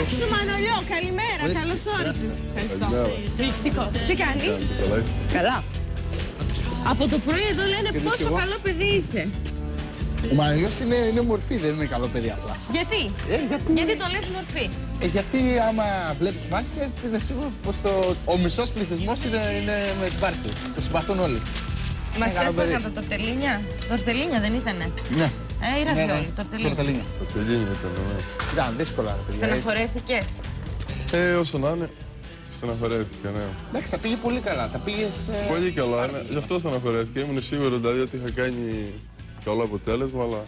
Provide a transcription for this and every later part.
Γεια σου Μανολιό, καλημέρα, καλώς όρισες. Ευχαριστώ. Θλιπτικό. Τι κάνεις, Καλά. Από το πρωί εδώ λένε πόσο καλό παιδί είσαι. Ο Μανολιός είναι, είναι μορφή, δεν είναι καλό παιδί απλά. Γιατί, Ε, γιατί, γιατί το λες μορφή; ε, γιατί άμα βλέπεις μάστερ, είναι σίγουρο πως το, ο μισός πληθυσμός είναι, είναι με την πάρτι. Το συμπαθούν όλοι. Μα καλό παιδί. έφαγαν τα τορτελίνια. Τορτελίνια δεν ήτανε. Ναι. Ε, η Ναι, ραβιόλι, ναι. τορτελίνια. Τορτελίνια. Το τελείωνε ήταν, ναι. Ήταν δύσκολα, ρε παιδιά. Στεναχωρέθηκε. Ε, όσο να είναι, στεναχωρέθηκα, ναι. Εντάξει, τα πήγε πολύ καλά. Τα πήγες... ε, Πολύ καλά, ναι. Γι' αυτό στεναχωρέθηκα. Ήμουν σίγουρο δηλαδή ότι είχα κάνει καλό αποτέλεσμα, αλλά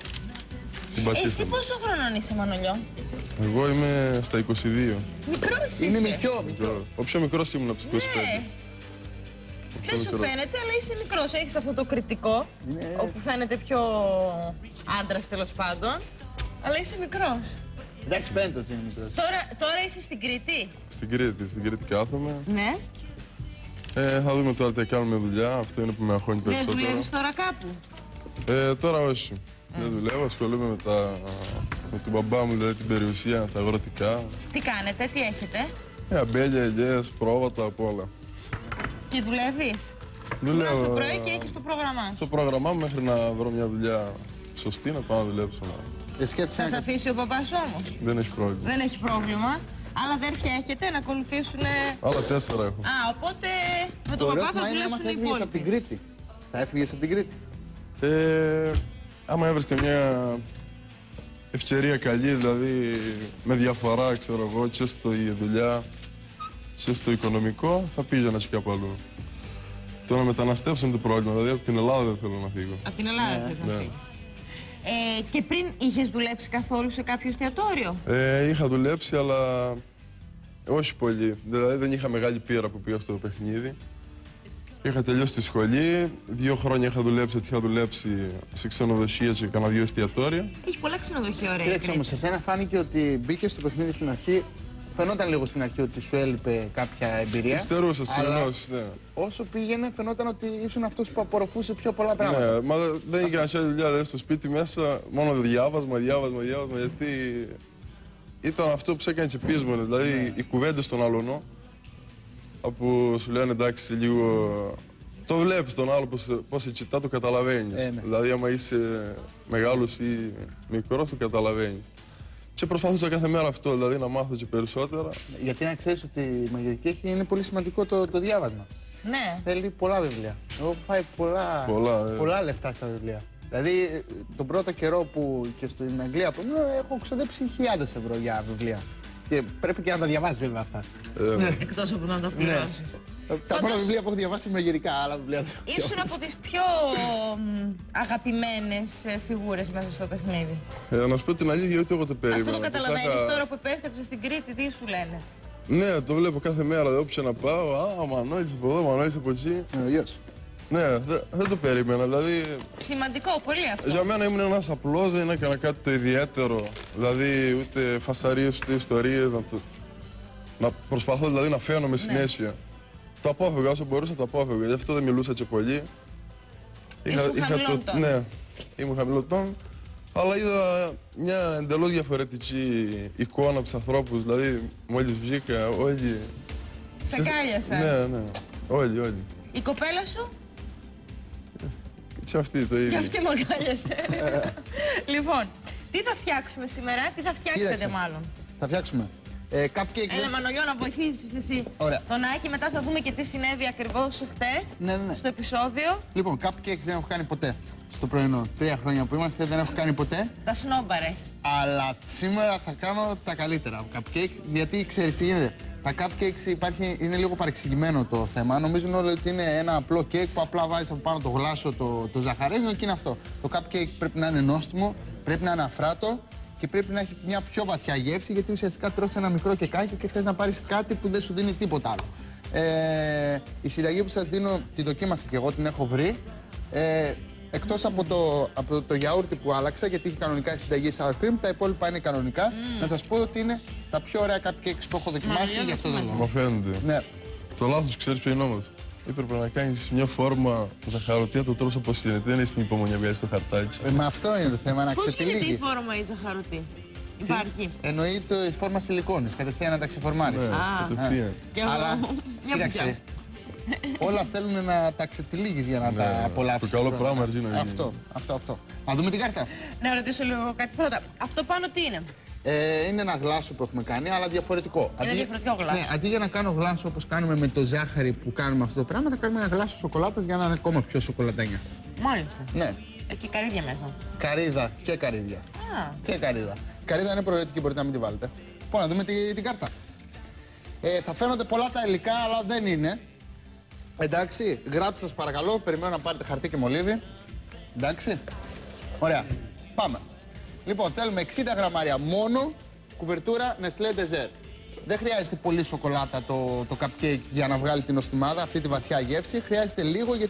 την Εσύ πατήσαμε. πόσο χρονών είσαι Μανολιό; Εγώ είμαι στα 22. Μικρός είσαι. Είναι μικρό, μικρό. Μικρός. Ο πιο μικρός ήμουν από του 25. Ναι. Δεν σου μικρό. φαίνεται, αλλά είσαι μικρός. Έχεις αυτό το κριτικό, όπου φαίνεται πιο άντρας τέλος πάντων. Αλλά είσαι μικρός. Εντάξει, φαίνεται ότι είναι μικρός. Τώρα, τώρα είσαι στην Κρήτη. Στην Κρήτη, στην Κρήτη κάθομαι. Ναι. Ε, θα δούμε τώρα τι κάνουμε δουλειά. Αυτό είναι που με αγχώνει Δεν περισσότερο. δουλεύεις τώρα κάπου; Ε, τώρα όχι. Δεν δουλεύω, ασχολούμαι με, τα, με τον μπαμπά μου, δηλαδή την περιουσία, τα αγροτικά. Τι κάνετε, τι έχετε; Ε, αμπέλια, ελιές, πρόβατα, απ' όλα. Και δουλεύεις; Δουλεύω. Σήμερα το πρωί και έχεις το πρόγραμμά σου. Το πρόγραμμά μου μέχρι να βρω μια δουλειά σωστή να πάω να δουλέψω. να- Δεν σκέφτεσαι Θα σε να... αφήσει ο παπάς όμως. Δεν έχει πρόβλημα. Δεν έχει πρόβλημα. Άλλα αδέρφια έχετε να ακολουθήσουν. Άλλα τέσσερα έχω. Α, οπότε με Το τον παπά θα ερώτημα είναι άμα δουλέψουν θα οι έφυγες από την υπόλοιποι. Κρήτη. Θα έφυγες από την Κρήτη. Ε, άμα έβρισκα μια ευκαιρία καλή, δηλαδή με διαφορά, ξέρω εγώ, και στο η δουλειά, και στο οικονομικό, θα πήγαινα και κάπου αλλού. Το να μεταναστεύσω είναι το πρόβλημα, δηλαδή από την Ελλάδα δεν θέλω να φύγω. Από την Ελλάδα θες να ναι. φύγεις. Ε, και πριν είχες δουλέψει καθόλου σε κάποιο εστιατόριο; Ε, είχα δουλέψει, αλλά όχι πολύ. Δηλαδή δεν είχα μεγάλη πείρα που πήγα στο παιχνίδι. Είχα τελειώσει τη σχολή. Δύο χρόνια είχα δουλέψει, ότι είχα δουλέψει σε ξενοδοχεία και κάνα δύο εστιατόρια. Έχει πολλά ξενοδοχεία ωραία. Κοίταξε Κρήτη. όμως, σε σένα φάνηκε ότι μπήκες στο παιχνίδι στην αρχή. Φαινόταν λίγο στην αρχή ότι σου έλειπε κάποια εμπειρία. Υστερούσα αλλά συνενώσει, ναι. Όσο πήγαινε, φαινόταν ότι ήσουν αυτός που απορροφούσε πιο πολλά πράγματα. Ναι, μα δε- δεν έκανα σε δουλειά δηλαδή, στο σπίτι μέσα, μόνο διάβασμα, διάβασμα, διάβασμα, γιατί ήταν αυτό που σε έκανε και πείσμα, δηλαδή οι κουβέντες των άλλων, όπου σου λένε εντάξει λίγο, το βλέπεις τον άλλο πώς, πώς σε κοιτά, το καταλαβαίνεις. Ε, ναι. Δηλαδή άμα είσαι μεγάλος ή μικρός, το καταλαβαίνεις. Και προσπαθούσα κάθε μέρα αυτό, δηλαδή να μάθω και περισσότερα. Γιατί να ξέρεις ότι η μαγειρική έχει- είναι πολύ σημαντικό το, το διάβασμα. Ναι. Θέλει πολλά βιβλία. Εγώ έχω φάει πολλά, Πολλά, ε. λεφτά στα βιβλία. Δηλαδή, ε, τον πρώτο καιρό που και στην Αγγλία που ήμουν, έχω ξοδέψει χιλιάδες ευρώ για βιβλία. Και πρέπει και να τα διαβάσει βέβαια αυτά. Ε, Εκτός από να τα πληρώσεις. Ε, Τα πρώτα βιβλία που έχω διαβάσει είναι μαγειρικά, άλλα βιβλία δεν έχω Ήσουν από τις πιο μ, αγαπημένες ε, φιγούρες μέσα στο παιχνίδι. ε, να σου πω την αλήθεια, ούτε εγώ το περίμενα. Αυτό το Πως καταλαβαίνεις είχα- τώρα που επέστρεψες στην Κρήτη, τι σου λένε; Ναι, το βλέπω κάθε μέρα, δηλαδή, όποια να πάω. Α, Μανώλης από εδώ, Μανώλης από εκεί. Είναι ο γιος. Ναι, δε- δεν το περίμενα. Δηλαδή, Σημαντικό, πολύ αυτό. για μένα ήμουν ένας απλός, δεν έκανα κάτι το ιδιαίτερο. Δηλαδή, ούτε φασαρίες, ούτε ιστορίες. Να, το... να προσπαθώ δηλαδή να φαίνομαι συνέχεια. Το απόφευγα όσο μπορούσα, το απόφευγα. Γι' αυτό δεν μιλούσα και πολύ. Ήσουν χαμηλών τόνων. Ναι, ήμουν χαμηλό τόν. Αλλά είδα μια εντελώς διαφορετική εικόνα από τους ανθρώπους. Δηλαδή, μόλις βγήκα, όλοι... Σε κάλιασαν. Ναι, ναι. Όλοι, όλοι. Η κοπέλα σου, Και αυτή το και ίδιο. αυτή με αγκάλιασε. λοιπόν, τι θα φτιάξουμε σήμερα, τι θα φτιάξετε Κοίταξε. μάλλον; Θα φτιάξουμε. Ε, cupcake. Έλα Μανολιό να βοηθήσεις εσύ Ωραία. τον Άκη, μετά θα δούμε και τι συνέβη ακριβώς χτες Ναι, ναι, ναι. στο επεισόδιο. Λοιπόν, cupcakes δεν έχω κάνει ποτέ. Στο πρωινό. Τρία χρόνια που είμαστε δεν έχω κάνει ποτέ. Τα σνόμπαρες. Αλλά σήμερα θα κάνω τα καλύτερα cupcakes, γιατί ξέρεις τι γίνεται; Τα cupcakes υπάρχει, είναι λίγο παρεξηγημένο το θέμα. Νομίζουν όλοι ότι είναι ένα απλό κέικ που απλά βάζεις από πάνω το γλάσο, το, το ζαχαρένιο και είναι αυτό. Το cupcake πρέπει να είναι νόστιμο, πρέπει να είναι αφράτο και πρέπει να έχει μια πιο βαθιά γεύση γιατί ουσιαστικά τρως ένα μικρό κεκάκι και θες να πάρεις κάτι που δεν σου δίνει τίποτα άλλο. Ε, η συνταγή που σας δίνω τη δοκίμασα και εγώ την έχω βρει. Ε, Εκτός από το, από το γιαούρτι που άλλαξα, γιατί είχε κανονικά η συνταγή sour cream, τα υπόλοιπα είναι κανονικά. Να σας πω ότι είναι τα πιο ωραία cupcakes που έχω δοκιμάσει Μαριάννα, για αυτό το τι λόγο. Μα φαίνεται. Ναι. Το λάθος ξέρεις ποιο είναι όμως. Έπρεπε να κάνεις μια φόρμα ζαχαρωτία το τρως όπως είναι. Δεν έχεις την υπομονή να βγάζεις το χαρτάκι. Ε, μα αυτό είναι το θέμα, να Πώς γίνεται η ξετυλίγεις. φόρμα η ζαχαρωτή; Υπάρχει. Εννοείται η φόρμα σιλικόνης. Κατευθείαν να τα ξεφορμάρεις. Ναι, κατευθείαν. Και εγώ Αλλά μια κοίταξε. όλα θέλουν να τα ξετυλίγεις για να Ναι, τα απολαύσεις. το καλό πρώτα. πράγμα αρκεί να γίνει. Αυτό, αυτό, αυτό. Να δούμε την κάρτα. Να ρωτήσω λίγο κάτι πρώτα. Αυτό πάνω τι είναι; Ε, είναι ένα γλάσο που έχουμε κάνει, αλλά διαφορετικό. Είναι διαφορετικό γλάσο. Ναι, αντί για να κάνω γλάσο όπως κάνουμε με το ζάχαρη που κάνουμε αυτό το πράγμα, θα κάνουμε ένα γλάσο σοκολάτας για να είναι ακόμα πιο σοκολατένια. Μάλιστα. Ναι, Έχει καρύδια μέσα. καρύδα και καρύδια. Α, Και καρύδα. Καρύδα είναι προαιρετική, μπορείτε να μην τη βάλετε. Λοιπόν, να δούμε τη- την κάρτα. Ε, θα φαίνονται πολλά τα υλικά, αλλά δεν είναι. Εντάξει, γράψτε σας παρακαλώ, περιμένω να πάρετε χαρτί και μολύβι. Εντάξει. Ωραία. Πάμε. Λοιπόν, θέλουμε 60 γραμμάρια μόνο κουβερτούρα Nestlé Dessert. Δεν χρειάζεται πολύ σοκολάτα το, το cupcake για να βγάλει την οστιμάδα, αυτή τη βαθιά γεύση. Χρειάζεται λίγο γιατί